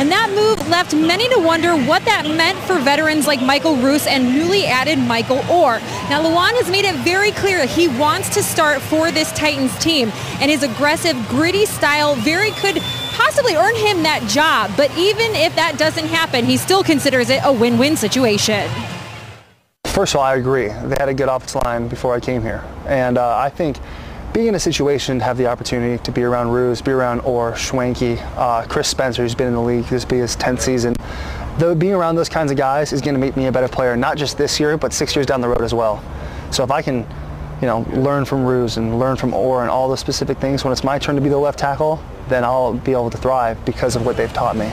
And that move left many to wonder what that meant for veterans like Michael Roos and newly added Michael Oher. Now, Lewan has made it very clear that he wants to start for this Titans team, and his aggressive, gritty style very could possibly earn him that job. But even if that doesn't happen, he still considers it a win-win situation. First of all, I agree. They had a good offensive line before I came here. And uh, I think being in a situation to have the opportunity to be around Roos, be around Oher, Schwenke, uh, Chris Spencer, who's been in the league, this be his 10th season, though being around those kinds of guys is going to make me a better player, not just this year, but six years down the road as well. So if I can, you know, learn from Roos and learn from Oher and all the specific things when it's my turn to be the left tackle, then I'll be able to thrive because of what they've taught me.